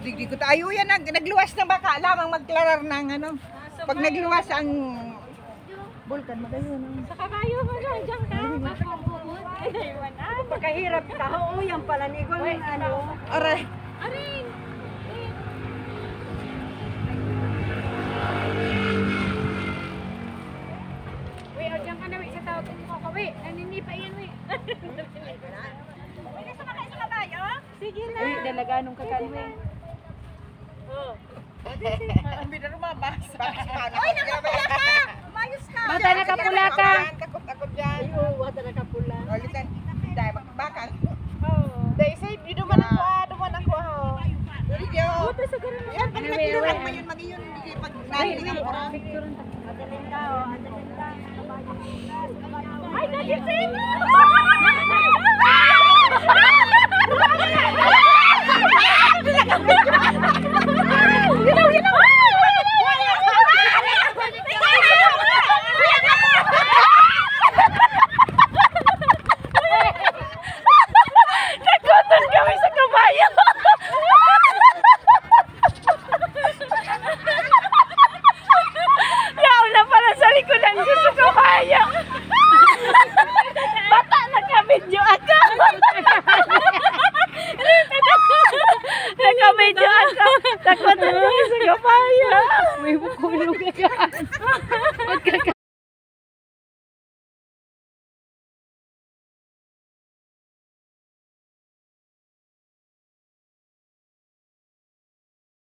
Di, di ko tayo yan, nag, nagluwas na baka lamang magklarar ng ano. Pag nagluwas ang bulkan, magayon. Sa kabayo mo na, dyan ka. Ah. Pagkahirap ka, oo, yan pala ni Gol, ano. Aray. Arin! Uy, o dyan ka na, wi, sa tawag mo ko, wi. Naninipa yan, wi. Uy, nasa makain sa kabayo? Sige na. Uy, dalaganong ka kanwe. Ambil rumah mas. Oh, nakapula ka. Mayos ka. Bata nakapula ka. Takot-takot dyan. Iyo, bata nakapula. O, lisan. Say, di duman ako ah. Duman ako ah. Video. ka pa yan. May bukulong na ka.